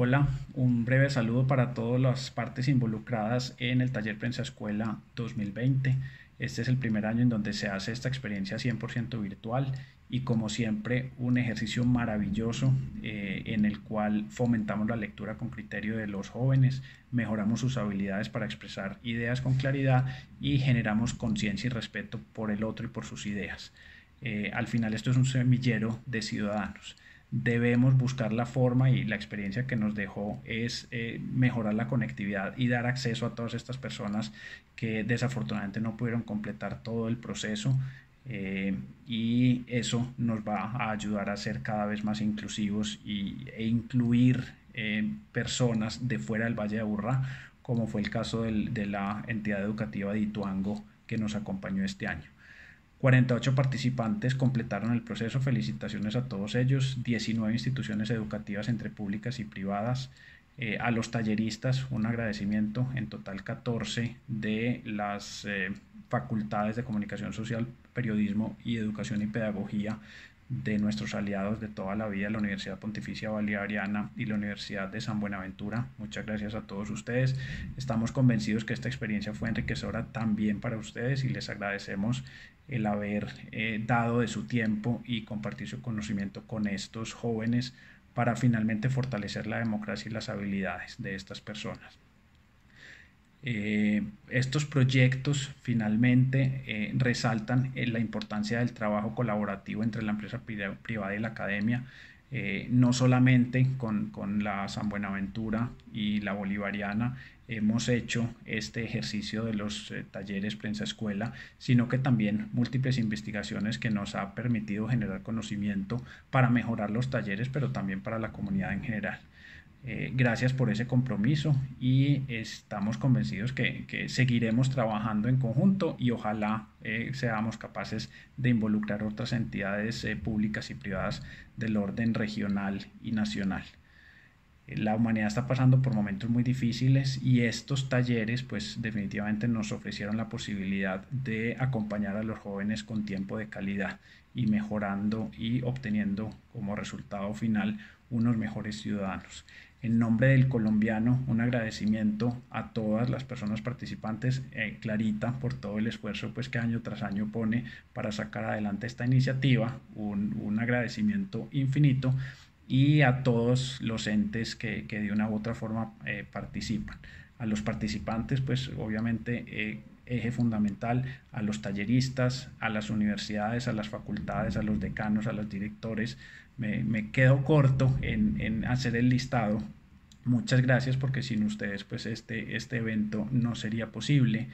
Hola, un breve saludo para todas las partes involucradas en el taller Prensa Escuela 2020. Este es el primer año en donde se hace esta experiencia 100% virtual y como siempre un ejercicio maravilloso eh, en el cual fomentamos la lectura con criterio de los jóvenes, mejoramos sus habilidades para expresar ideas con claridad y generamos conciencia y respeto por el otro y por sus ideas. Eh, al final esto es un semillero de ciudadanos debemos buscar la forma y la experiencia que nos dejó es eh, mejorar la conectividad y dar acceso a todas estas personas que desafortunadamente no pudieron completar todo el proceso eh, y eso nos va a ayudar a ser cada vez más inclusivos y, e incluir eh, personas de fuera del Valle de Aburrá como fue el caso de la entidad educativa de Ituango que nos acompañó este año. 48 participantes completaron el proceso, felicitaciones a todos ellos, 19 instituciones educativas entre públicas y privadas, eh, a los talleristas un agradecimiento, en total 14 de las eh, facultades de comunicación social, periodismo y educación y pedagogía de nuestros aliados de toda la vida, la Universidad Pontificia Bolivariana y la Universidad de San Buenaventura. Muchas gracias a todos ustedes. Estamos convencidos que esta experiencia fue enriquecedora también para ustedes y les agradecemos el haber eh, dado de su tiempo y compartir su conocimiento con estos jóvenes para finalmente fortalecer la democracia y las habilidades de estas personas. Eh, estos proyectos finalmente eh, resaltan la importancia del trabajo colaborativo entre la empresa privada y la academia, no solamente con, con, la San Buenaventura y la Bolivariana hemos hecho este ejercicio de los eh, talleres prensa escuela, sino que también múltiples investigaciones que nos ha permitido generar conocimiento para mejorar los talleres, pero también para la comunidad en general. Eh, gracias por ese compromiso y estamos convencidos que, seguiremos trabajando en conjunto y ojalá eh, seamos capaces de involucrar otras entidades públicas y privadas del orden regional y nacional la humanidad está pasando por momentos muy difíciles y estos talleres pues definitivamente nos ofrecieron la posibilidad de acompañar a los jóvenes con tiempo de calidad y mejorando y obteniendo como resultado final unos mejores ciudadanos. En nombre del colombiano, un agradecimiento a todas las personas participantes, eh, Clarita, por todo el esfuerzo pues, que año tras año pone para sacar adelante esta iniciativa, un, agradecimiento infinito y a todos los entes que, de una u otra forma eh, participan. A los participantes, pues obviamente eh, eje fundamental, a los talleristas, a las universidades, a las facultades, a los decanos, a los directores. Me, quedo corto en, hacer el listado. Muchas gracias porque sin ustedes pues este, este evento no sería posible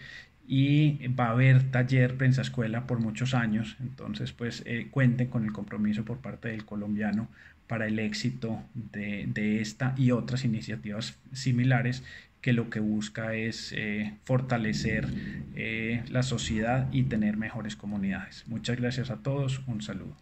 y va a haber taller prensa escuela por muchos años entonces pues eh, cuenten con el compromiso por parte del colombiano para el éxito de, esta y otras iniciativas similares que lo que busca es eh, fortalecer eh, la sociedad y tener mejores comunidades. Muchas gracias a todos, un saludo.